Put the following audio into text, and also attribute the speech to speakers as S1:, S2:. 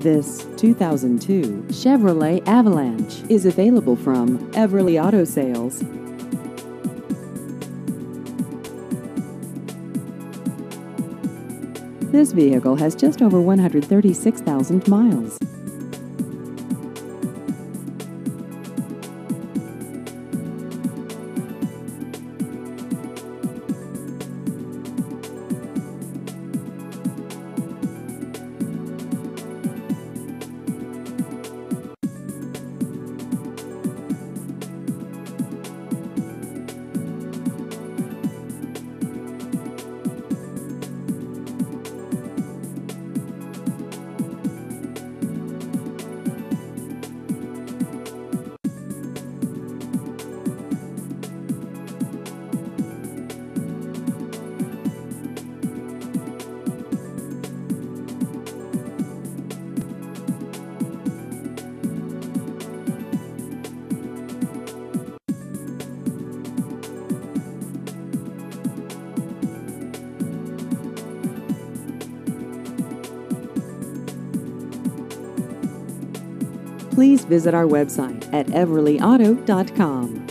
S1: This 2002 Chevrolet Avalanche is available from Everly Auto Sales. This vehicle has just over 136,000 miles. Please visit our website at everlyauto.com.